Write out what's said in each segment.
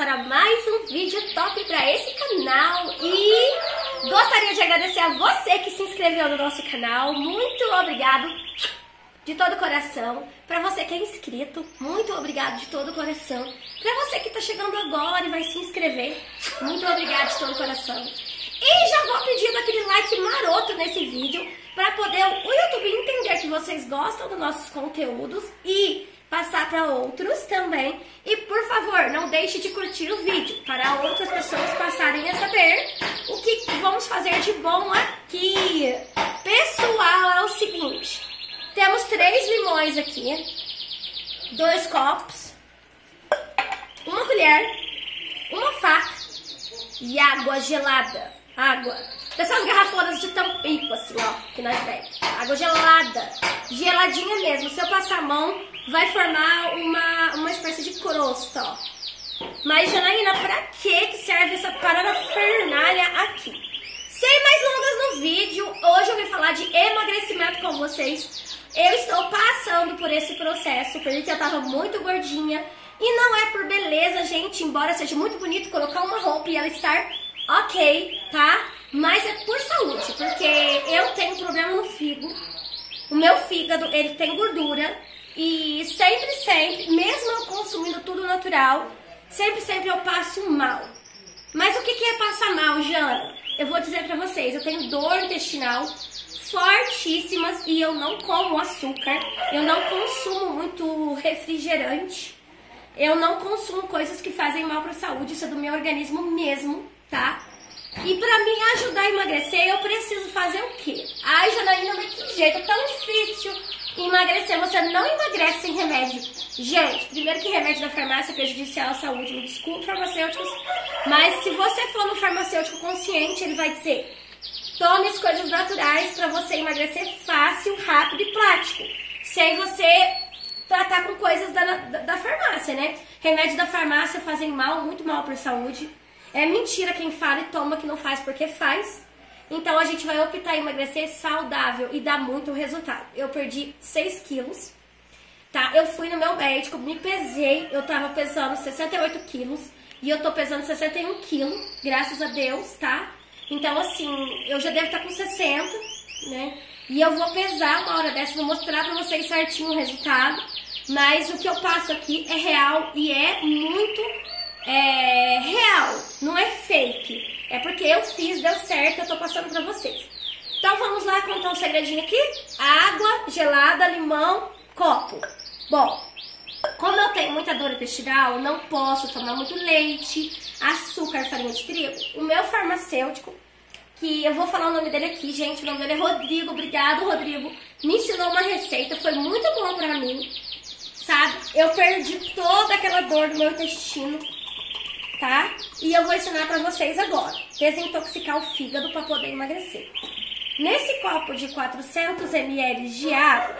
para mais um vídeo top para esse canal e gostaria de agradecer a você que se inscreveu no nosso canal. Muito obrigado de todo o coração. Para você que é inscrito, muito obrigado de todo o coração. Para você que está chegando agora e vai se inscrever, muito obrigado de todo o coração. E já vou pedindo aquele like maroto nesse vídeo para poder o YouTube entender que vocês gostam dos nossos conteúdos e passar para outros também. E por favor, não deixe de curtir o vídeo para outras pessoas passarem a saber o que vamos fazer de bom aqui. Pessoal, é o seguinte: temos três limões aqui, dois copos, uma colher, uma faca e água gelada água. Dessas garrafonas de tampico, assim, ó, que nós bebemos. Água gelada, geladinha mesmo. Se eu passar a mão, vai formar uma, uma espécie de crosta, ó. Mas, Janaína, pra que que serve essa parafernália aqui? Sem mais longas no vídeo, hoje eu vim falar de emagrecimento com vocês. Eu estou passando por esse processo, porque eu tava muito gordinha. E não é por beleza, gente, embora seja muito bonito colocar uma roupa e ela estar ok, tá? Mas é por saúde, porque eu tenho problema no fígado. O meu fígado, ele tem gordura e sempre, sempre, mesmo eu consumindo tudo natural, sempre, sempre eu passo mal. Mas o que, que é passar mal, Jana? Eu vou dizer pra vocês, eu tenho dor intestinal fortíssimas e eu não como açúcar, eu não consumo muito refrigerante, eu não consumo coisas que fazem mal pra saúde, isso é do meu organismo mesmo tá? E pra me ajudar a emagrecer, eu preciso fazer o quê? Ai, Janaína, mas que jeito tão difícil emagrecer. Você não emagrece sem remédio. Gente, primeiro que remédio da farmácia é prejudicial à saúde, me desculpe, farmacêuticos. Mas se você for no farmacêutico consciente, ele vai dizer: tome as coisas naturais para você emagrecer fácil, rápido e prático. Sem você tratar com coisas da, da, da farmácia, né? Remédios da farmácia fazem mal, muito mal para a saúde. É mentira quem fala e toma que não faz porque faz. Então a gente vai optar em emagrecer saudável e dá muito resultado. Eu perdi 6 quilos, tá? Eu fui no meu médico, me pesei, eu tava pesando 68 quilos e eu tô pesando 61 quilos, graças a Deus, tá? Então assim, eu já devo estar com 60, né? E eu vou pesar uma hora dessa, vou mostrar pra vocês certinho o resultado. Mas o que eu passo aqui é real e é muito é, real, não é fake. É porque eu fiz, deu certo, eu tô passando pra vocês. Então vamos lá contar um segredinho aqui? Água gelada, limão, copo. Bom, como eu tenho muita dor intestinal, não posso tomar muito leite, açúcar, farinha de trigo. O meu farmacêutico, que eu vou falar o nome dele aqui, gente, o nome dele é Rodrigo. Obrigado, Rodrigo. Me ensinou uma receita, foi muito bom pra mim, sabe? Eu perdi toda aquela dor do meu intestino tá? E eu vou ensinar para vocês agora, desintoxicar o fígado para poder emagrecer. Nesse copo de 400 ml de água,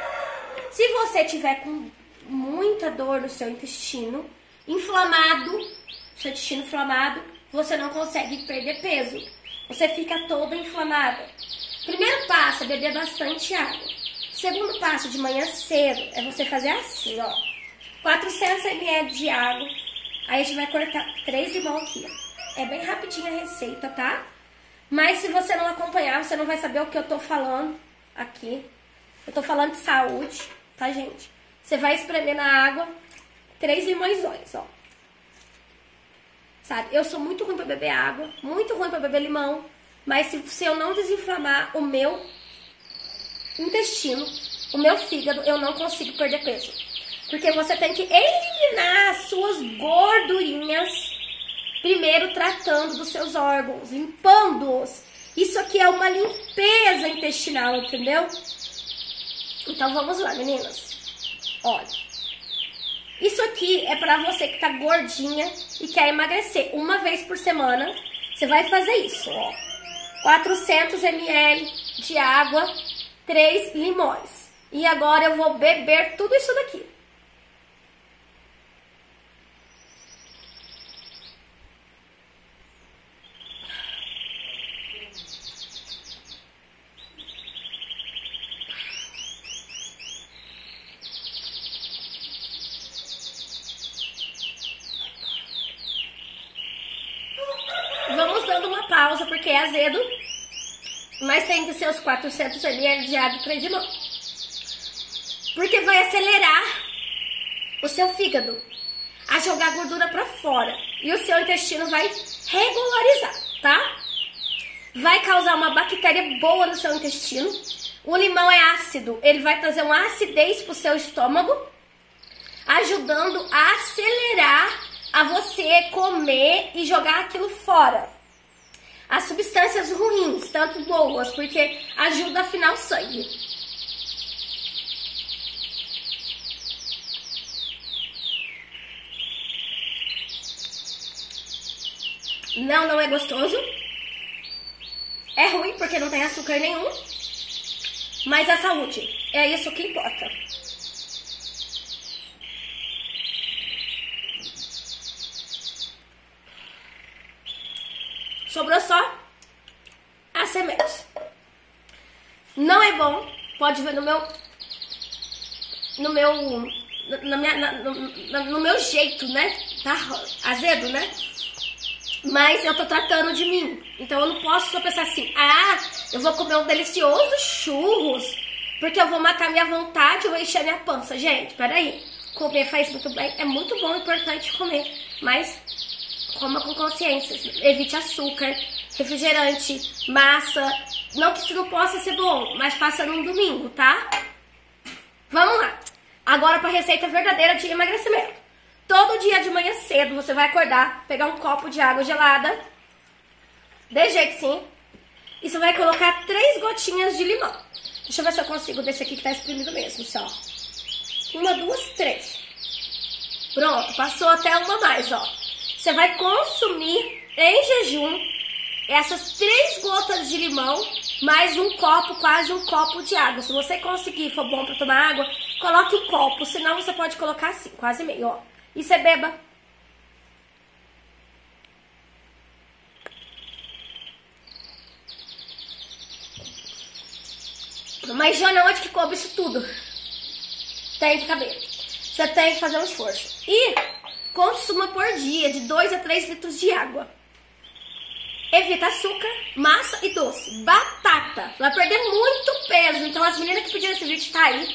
se você tiver com muita dor no seu intestino, inflamado, seu intestino inflamado, você não consegue perder peso. Você fica toda inflamada. Primeiro passo é beber bastante água. Segundo passo de manhã cedo é você fazer assim, ó. 400 ml de água, Aí a gente vai cortar três limão aqui. É bem rapidinho a receita, tá? Mas se você não acompanhar, você não vai saber o que eu tô falando aqui. Eu tô falando de saúde, tá, gente? Você vai espremer na água três limões, ó. Sabe? Eu sou muito ruim pra beber água, muito ruim pra beber limão. Mas se, se eu não desinflamar o meu intestino, o meu fígado, eu não consigo perder peso. Porque você tem que eliminar as suas gordurinhas, primeiro tratando dos seus órgãos, limpando-os. Isso aqui é uma limpeza intestinal, entendeu? Então vamos lá, meninas. Olha. Isso aqui é para você que tá gordinha e quer emagrecer. Uma vez por semana, você vai fazer isso, ó. 400 ml de água, 3 limões. E agora eu vou beber tudo isso daqui. porque é azedo, mas tem que ser os 400 ml de água 3 de mão. Porque vai acelerar o seu fígado a jogar gordura para fora e o seu intestino vai regularizar, tá? Vai causar uma bactéria boa no seu intestino. O limão é ácido, ele vai trazer uma acidez pro seu estômago, ajudando a acelerar a você comer e jogar aquilo fora. As substâncias ruins, tanto boas, porque ajuda a afinar o sangue. Não, não é gostoso. É ruim porque não tem açúcar nenhum. Mas a saúde é isso que importa. Sobrou só a semente. Não é bom. Pode ver no meu no meu na minha, na, no, no meu jeito, né? Tá azedo, né? Mas eu tô tratando de mim. Então eu não posso só pensar assim, ah, eu vou comer um delicioso churros, porque eu vou matar minha vontade, eu vou encher minha pança. Gente, peraí. Comer faz muito bem, é muito bom, importante comer. Mas coma com consciência. Evite açúcar, refrigerante, massa. Não que isso não possa ser bom, mas faça num domingo, tá? Vamos lá. Agora para a receita verdadeira de emagrecimento. Todo dia de manhã cedo você vai acordar, pegar um copo de água gelada, de jeito sim, e você vai colocar três gotinhas de limão. Deixa eu ver se eu consigo desse aqui que tá espremido mesmo, só. Uma, duas, três. Pronto, passou até uma mais, ó. Você vai consumir em jejum essas três gotas de limão mais um copo, quase um copo de água. Se você conseguir, for bom para tomar água, coloque um copo, senão você pode colocar assim, quase meio, ó. E você beba. Mas, Jana, onde que coube isso tudo? Tem que caber. Você tem que fazer um esforço. E consuma por dia de 2 a 3 litros de água. Evita açúcar, massa e doce. Batata. Vai perder muito peso. Então, as meninas que pediram esse vídeo tá aí.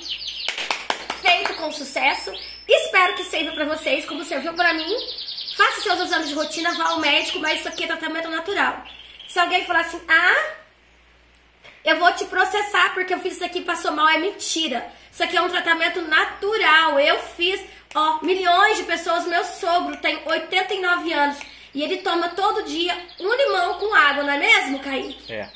Feito com sucesso. Espero que sirva para vocês, como serviu para mim. Faça seus exames de rotina, vá ao médico, mas isso aqui é tratamento natural. Se alguém falar assim, ah, eu vou te processar porque eu fiz isso aqui e passou mal, é mentira. Isso aqui é um tratamento natural. Eu fiz, ó, milhões de pessoas. Meu sogro tem 89 anos e ele toma todo dia um limão com água, não é mesmo, Kaique? É.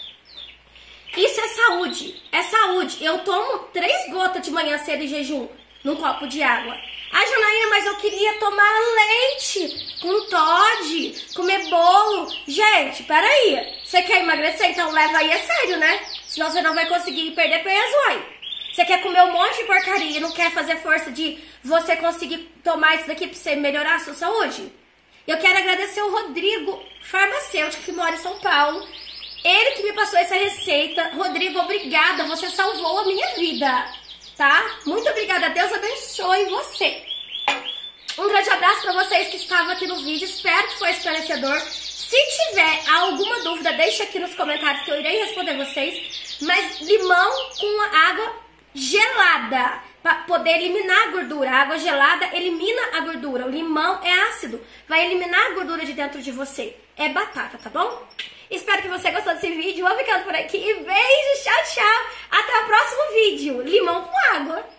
Isso é saúde. É saúde. Eu tomo três gotas de manhã cedo em jejum num copo de água. Ah, Janaína, mas eu queria tomar leite com Todd, comer bolo. Gente, peraí. Você quer emagrecer? Então leva aí a sério, né? Senão você não vai conseguir perder peso aí. Você quer comer um monte de porcaria e não quer fazer força de você conseguir tomar isso daqui pra você melhorar a sua saúde? Eu quero agradecer o Rodrigo, farmacêutico que mora em São Paulo. Ele que me passou essa receita. Rodrigo, obrigada. Você salvou a minha vida tá? Muito obrigada, Deus abençoe você. Um grande abraço para vocês que estavam aqui no vídeo, espero que foi esclarecedor. Se tiver alguma dúvida, deixa aqui nos comentários que eu irei responder vocês. Mas limão com água gelada, para poder eliminar a gordura. A água gelada elimina a gordura, o limão é ácido, vai eliminar a gordura de dentro de você. É batata, tá bom? Espero que você gostou desse vídeo. Vou ficando por aqui. Beijo, tchau, tchau. Até o próximo vídeo. Limão com água.